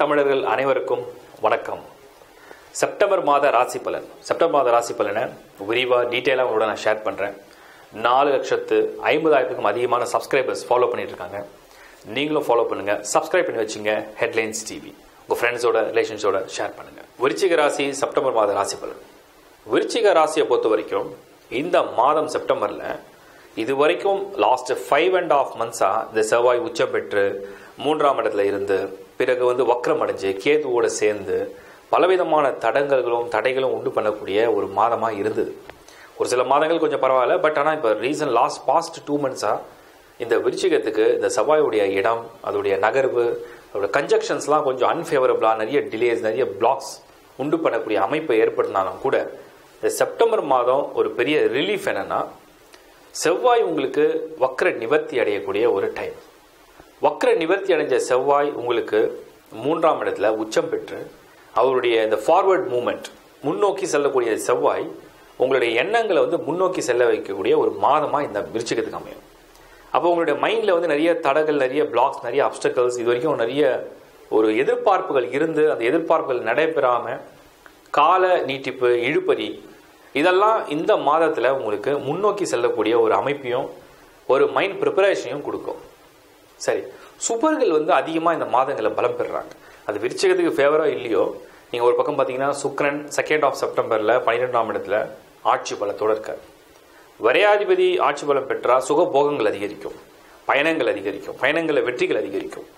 தமிழர்கள் அனைவருக்கும் வணக்கம். செப்டம்பர் மாத ராசி பலன். செப்டம்பர் மாத ராசி பலனை விரிவாக டீட்டெயிலாக உங்களோட நான் ஷேர் பண்ணுறேன் நாலு லட்சத்து ஐம்பதாயிரத்துக்கும் அதிகமான சப்ஸ்கிரைபர்ஸ் ஃபாலோ பண்ணிட்டு இருக்காங்க. நீங்களும் ஃபாலோ பண்ணுங்க. சப்ஸ்கிரைப் பண்ணி வச்சுங்க. ஹெட்லைன்ஸ் டிவி உங்கள் ஃப்ரெண்ட்ஸோட ரிலேஷன்ஸோட ஷேர் பண்ணுங்க. விருச்சிக ராசி செப்டம்பர் மாத ராசி பலன். விருச்சிக ராசியை பொறுத்த வரைக்கும் இந்த மாதம் செப்டம்பரில் இது வரைக்கும் லாஸ்ட் ஃபைவ் அண்ட் ஆஃப் மந்த்ஸாக இந்த செவ்வாய் உச்சம் பெற்று மூன்றாம் இடத்துல இருந்து பிறகு வந்து வக்ரம் அடைஞ்சு கேதுவோடு சேர்ந்து பலவிதமான தடங்கல்களும் தடைகளும் உண்டு பண்ணக்கூடிய ஒரு மாதமாக இருந்தது. ஒரு சில மாதங்கள் கொஞ்சம் பரவாயில்ல பட் ஆனால் இப்போ ரீசன் லாஸ்ட் பாஸ்ட் டூ மந்த்ஸாக இந்த விருச்சிகத்துக்கு இந்த செவ்வாயுடைய இடம் அதோடைய நகர்வு அதோட கன்ஜக்ஷன்ஸ்லாம் கொஞ்சம் அன்ஃபேவரபிளாக நிறைய டிலேஸ் நிறைய பிளாக்ஸ் உண்டு பண்ணக்கூடிய அமைப்பை ஏற்படுத்தினாலும் கூட இந்த செப்டம்பர் மாதம் ஒரு பெரிய ரிலீஃப் என்னன்னா செவ்வாய் உங்களுக்கு வக்ர நிவர்த்தி அடையக்கூடிய ஒரு டைம் வக்ர நிவர்த்தி அடைஞ்ச செவ்வாய் உங்களுக்கு மூன்றாம் இடத்துல உச்சம் பெற்று அவருடைய இந்த ஃபார்வர்ட் மூமெண்ட் முன்னோக்கி செல்லக்கூடிய செவ்வாய் உங்களுடைய எண்ணங்களை வந்து முன்னோக்கி செல்ல வைக்கக்கூடிய ஒரு மாதமாக இந்த விருச்சிகத்துக்கு அமையும். அப்போ உங்களுடைய மைண்டில் வந்து நிறைய தடங்கள் நிறைய பிளாக்ஸ் நிறைய அப்டக்கல்ஸ் இது வரைக்கும் நிறைய ஒரு எதிர்பார்ப்புகள் இருந்து அந்த எதிர்பார்ப்புகள் நடைபெறாமல் கால நீட்டிப்பு இழுபறி இதெல்லாம் இந்த மாதத்தில் உங்களுக்கு முன்னோக்கி செல்லக்கூடிய ஒரு அமைப்பையும் ஒரு மைண்ட் ப்ரிப்பரேஷனையும் கொடுக்கும். சரி. சுபர்கள் வந்து அதிகமாக இந்த மாதங்களில் பலம் பெறுறாங்க. அது விருச்சகத்துக்கு ஃபேவராக இல்லையோ நீங்கள் ஒரு பக்கம் பார்த்தீங்கன்னா சுக்ரன் செகண்ட் ஆஃப் செப்டம்பரில் பன்னிரெண்டாம் இடத்துல ஆட்சி பலத்தோடு இருக்கார். வரையாதிபதி ஆட்சி பலம் பெற்றால் சுகபோகங்கள் அதிகரிக்கும் பயணங்கள் அதிகரிக்கும் பயணங்களில் வெற்றிகள் அதிகரிக்கும்.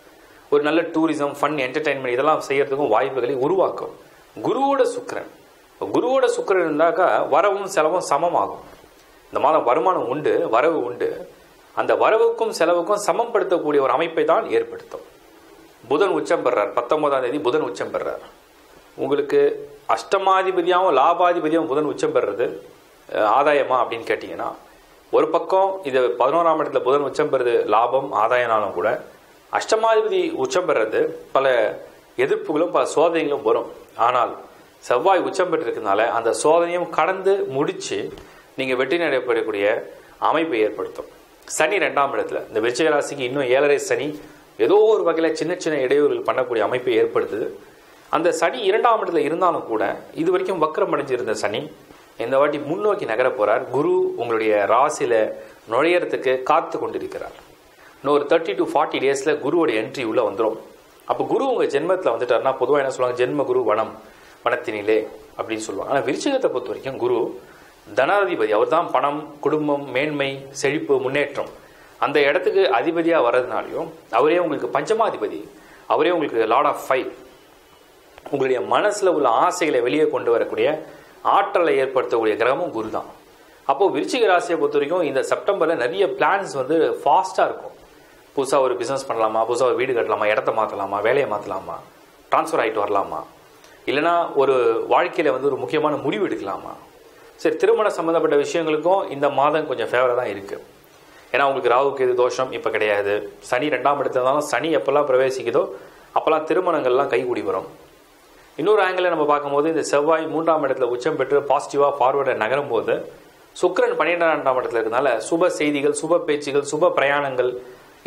ஒரு நல்ல டூரிசம் ஃபன் என்டர்டைன்மெண்ட் இதெல்லாம் செய்யறதுக்கும் வாய்ப்புகளை உருவாக்கும். குருவோட சுக்கரன். குருவோட சுக்கரன் இருந்தாக்கா வரவும் செலவும் சமமாகும். இந்த மாதம் வருமானம் உண்டு வரவு உண்டு. அந்த வரவுக்கும் செலவுக்கும் சமப்படுத்தக்கூடிய ஒரு அமைப்பை தான் ஏற்படுத்தும். புதன் உச்சம் பெறார். பத்தொன்பதாம் தேதி புதன் உச்சம் பெறார். உங்களுக்கு அஷ்டமாதிபதியாகவும் லாபாதிபதியாகவும் புதன் உச்சம் பெறுறது ஆதாயமா அப்படின்னு கேட்டிங்கன்னா ஒரு பக்கம் இது பதினோராம் இடத்துல புதன் உச்சம் பெறுறது லாபம் ஆதாயனாலும் கூட அஷ்டமாதிபதி உச்சம் பெறுறது பல எதிர்ப்புகளும் பல சோதனைகளும் வரும். ஆனால் செவ்வாய் உச்சம் பெற்றிருக்கனால அந்த சோதனையும் கடந்து முடிச்சு நீங்கள் வெற்றி நடைபெறக்கூடிய அமைப்பை ஏற்படுத்தும். சனி ரெண்டாம் இடத்துல. இந்த விருச்சிக ராசிக்கு இன்னும் ஏழரை சனி ஏதோ ஒரு வகையில் சின்ன சின்ன இடையூறுகள் பண்ணக்கூடிய அமைப்பை ஏற்படுத்துது. அந்த சனி இரண்டாம் இடத்துல இருந்தாலும் கூட இது வரைக்கும் வக்கரம் அடைஞ்சிருந்த சனி இந்த வாட்டி முன்னோக்கி நகர போறார். குரு உங்களுடைய ராசியில நுழையறதுக்கு காத்து கொண்டிருக்கிறார். இன்னும் ஒரு தேர்ட்டி டு ஃபார்ட்டி டேஸ்ல குருவோட என்ட்ரி உள்ள வந்துடும் அப்போ குரு உங்க ஜென்மத்தில் வந்துட்டாருன்னா பொதுவாக என்ன சொல்லுவாங்க? ஜென்ம குரு வனம் வனத்தினிலே அப்படின்னு சொல்லுவாங்க. ஆனால் விருச்சிகத்தை பொறுத்த வரைக்கும் குரு தனாதிபதி அவர் தான் பணம் குடும்பம் மேன்மை செழிப்பு முன்னேற்றம். அந்த இடத்துக்கு அதிபதியாக வர்றதுனாலையும் அவரே உங்களுக்கு பஞ்சமாதிபதி. அவரே உங்களுக்கு லார்ட் ஆஃப் ஃபைவ் உங்களுடைய மனசில் உள்ள ஆசைகளை வெளியே கொண்டு வரக்கூடிய ஆற்றலை ஏற்படுத்தக்கூடிய கிரகமும் குரு தான் அப்போ விருச்சிக ராசியை பொறுத்த வரைக்கும் இந்த செப்டம்பரில் நிறைய பிளான்ஸ் வந்து ஃபாஸ்ட்டாக இருக்கும். புதுசாக ஒரு பிஸ்னஸ் பண்ணலாமா புதுசாக ஒரு வீடு கட்டலாமா இடத்த மாற்றலாமா வேலையை மாற்றலாமா ட்ரான்ஸ்ஃபர் ஆகிட்டு வரலாமா? இல்லைனா ஒரு வாழ்க்கையில் வந்து ஒரு முக்கியமான முடிவு எடுக்கலாமா? சரி திருமண சம்மந்தப்பட்ட விஷயங்களுக்கும் இந்த மாதம் கொஞ்சம் ஃபேவராக தான் இருக்குது ஏன்னா உங்களுக்கு ராகுக்கு எது தோஷம் இப்போ கிடையாது. சனி ரெண்டாம் இடத்துல சனி எப்போல்லாம் பிரவேசிக்குதோ அப்போல்லாம் திருமணங்கள்லாம் கைகூடி வரும். இன்னொரு ஆங்கிளில் நம்ம பார்க்கும்போது இந்த செவ்வாய் மூன்றாம் இடத்துல உச்சம் பெற்று பாசிட்டிவாக ஃபார்வர்டை நகரும் போது சுக்கரன் பன்னிரெண்டாம் இடத்துல இருக்கனால சுப செய்திகள் சுப பேச்சுகள் சுப பிரயாணங்கள்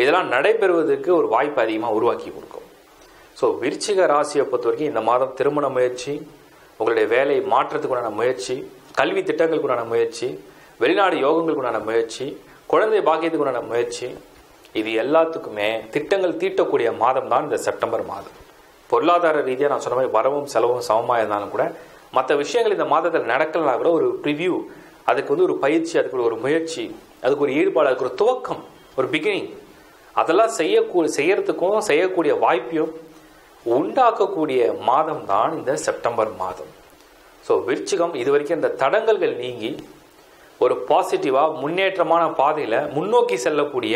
இதெல்லாம் நடைபெறுவதற்கு ஒரு வாய்ப்பு அதிகமாக உருவாக்கி கொடுக்கும். ஸோ விருச்சிக ராசியை பொறுத்த வரைக்கும் இந்த மாதம் திருமண முயற்சி உங்களுடைய வேலை மாற்றத்துக்குண்டான முயற்சி கல்வி திட்டங்களுக்குண்டான முயற்சி வெளிநாடு யோகங்களுக்குண்டான முயற்சி குழந்தை பாக்கியத்துக்குண்டான முயற்சி இது எல்லாத்துக்குமே திட்டங்கள் தீட்டக்கூடிய மாதம் தான் இந்த செப்டம்பர் மாதம். பொருளாதார ரீதியாக நான் சொன்ன மாதிரி வரவும் செலவும் சமமாக இருந்தாலும் கூட மற்ற விஷயங்கள் இந்த மாதத்தில் நடக்கலனா கூட ஒரு ப்ரிவியூ அதுக்கு வந்து ஒரு பயிற்சி அதுக்கு ஒரு முயற்சி அதுக்கு ஒரு ஈடுபாடு அதுக்கு ஒரு துவக்கம் ஒரு பிகினிங் அதெல்லாம் செய்யக்கூடிய செய்யறதுக்கும் செய்யக்கூடிய வாய்ப்பையும் உண்டாக்கக்கூடிய மாதம் தான் இந்த செப்டம்பர் மாதம். ஸோ விருச்சிகம் இது வரைக்கும் இந்த தடங்கல்கள் நீங்கி ஒரு பாசிட்டிவாக முன்னேற்றமான பாதையில் முன்னோக்கி செல்லக்கூடிய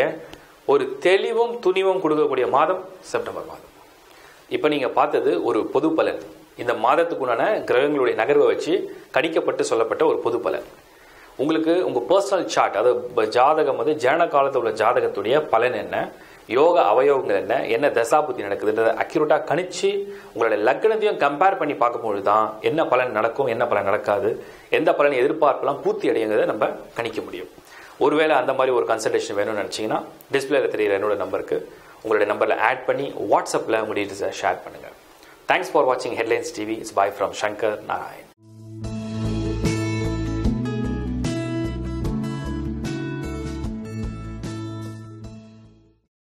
ஒரு தெளிவும் துணிவும் கொடுக்கக்கூடிய மாதம் செப்டம்பர் மாதம். இப்போ நீங்கள் பார்த்தது ஒரு பொது பலன். இந்த மாதத்துக்குண்டான கிரகங்களுடைய நகர்வை வச்சு கணிக்கப்பட்டு சொல்லப்பட்ட ஒரு பொது பலன். உங்களுக்கு உங்கள் பர்சனல் சார்ட் அதாவது ஜாதகம் வந்து ஜனன காலத்தில் உள்ள ஜாதகத்துடைய பலன் என்ன? யோக அவயோகங்கள் என்ன? என்ன தசாபுத்தி நடக்குதுன்றதை அக்யூரேட்டாக கணிச்சு உங்களுடைய லக்னத்தையும் கம்பேர் பண்ணி பார்க்கும்பொழுது தான் என்ன பலன் நடக்கும் என்ன பலன் நடக்காது எந்த பலன் எதிர்பார்ப்பெல்லாம் பூர்த்தி அடையுங்கிறத நம்ம கணிக்க முடியும். ஒருவேளை அந்த மாதிரி ஒரு கன்சல்டேஷன் வேணும்னு நினச்சிங்கன்னா டிஸ்பிளேல தெரியுற என்னோட நம்பருக்கு உங்களுடைய நம்பரில் ஆட் பண்ணி வாட்ஸ்அப்பில் உங்கள் டீட்டெயில்ஸை ஷேர் பண்ணுங்கள் தேங்க்ஸ் ஃபார் வாட்சிங் headlines TV is bye from Shankar Narayan